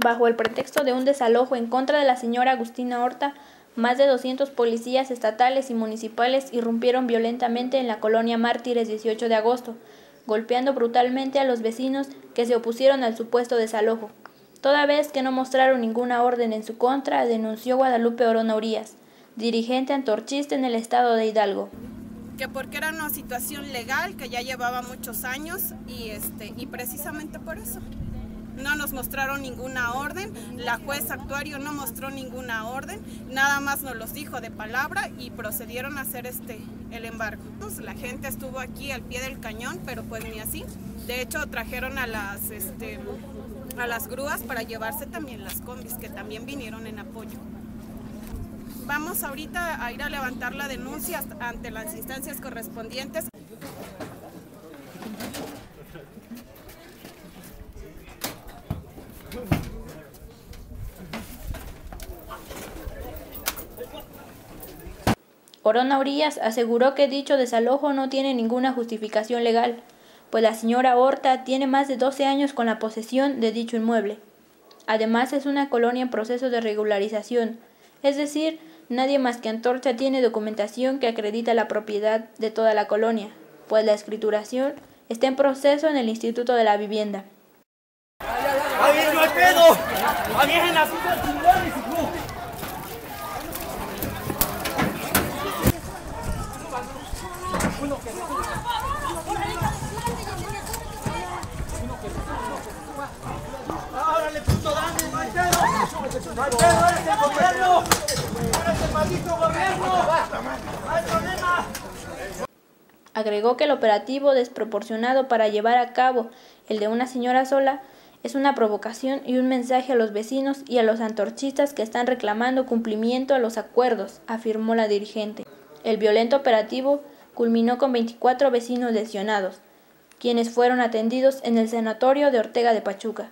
Bajo el pretexto de un desalojo en contra de la señora Agustina Horta, más de 200 policías estatales y municipales irrumpieron violentamente en la colonia Mártires 18 de agosto, golpeando brutalmente a los vecinos que se opusieron al supuesto desalojo. Toda vez que no mostraron ninguna orden en su contra, denunció Guadalupe Orona Urias, dirigente antorchista en el estado de Hidalgo que porque era una situación legal que ya llevaba muchos años y este y precisamente por eso no nos mostraron ninguna orden, la juez actuario no mostró ninguna orden, nada más nos los dijo de palabra y procedieron a hacer este el embargo. Pues, la gente estuvo aquí al pie del cañón, pero pues ni así. De hecho, trajeron a las este, a las grúas para llevarse también las combis que también vinieron en apoyo. Vamos ahorita a ir a levantar la denuncia ante las instancias correspondientes. Corona Urias aseguró que dicho desalojo no tiene ninguna justificación legal, pues la señora Horta tiene más de 12 años con la posesión de dicho inmueble. Además es una colonia en proceso de regularización, es decir, nadie más que Antorcha tiene documentación que acredita la propiedad de toda la colonia, pues la escrituración está en proceso en el Instituto de la Vivienda. Agregó que el operativo desproporcionado para llevar a cabo el de una señora sola es una provocación y un mensaje a los vecinos y a los antorchistas que están reclamando cumplimiento a los acuerdos, afirmó la dirigente. El violento operativo culminó con 24 vecinos lesionados, quienes fueron atendidos en el sanatorio de Ortega de Pachuca.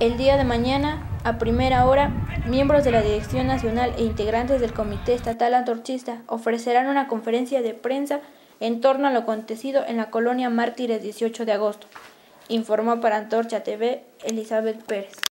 El día de mañana, a primera hora, miembros de la Dirección Nacional e integrantes del Comité Estatal Antorchista ofrecerán una conferencia de prensa en torno a lo acontecido en la colonia Mártires 18 de agosto, informó para Antorcha TV Elizabeth Pérez.